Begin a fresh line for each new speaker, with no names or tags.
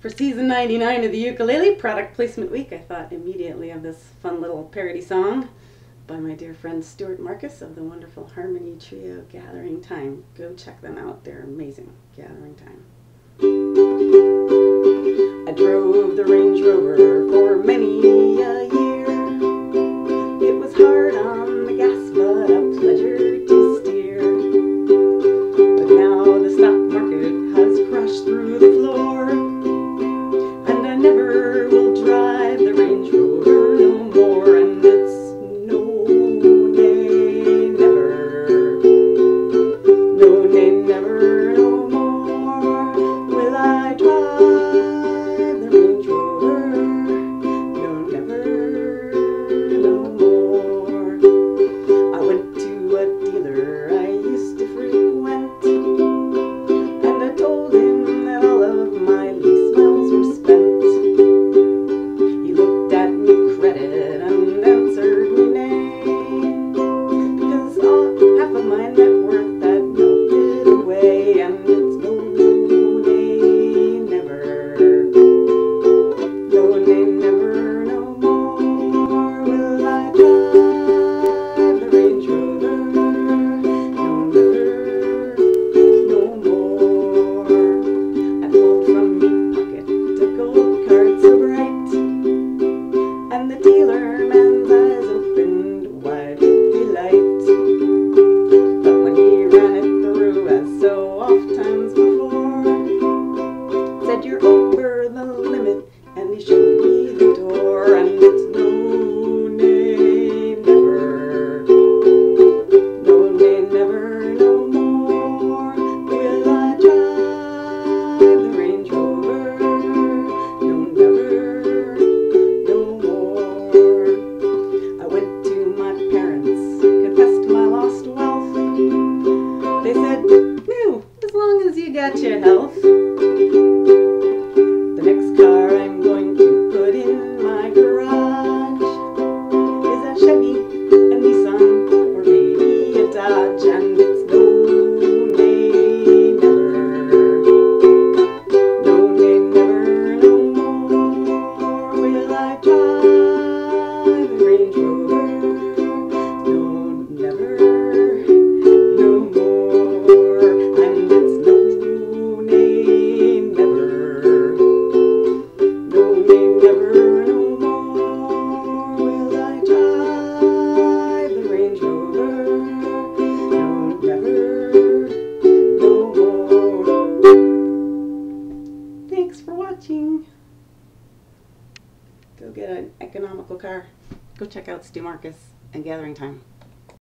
for season 99 of the ukulele product placement week, I thought immediately of this fun little parody song by my dear friend Stuart Markus of the wonderful Harmony Trio Gathering Time. Go check them out. They're amazing. Gathering Time. I drove the Range Rover you know. go get an economical car. Go check out Stu Markus and Gathering Time.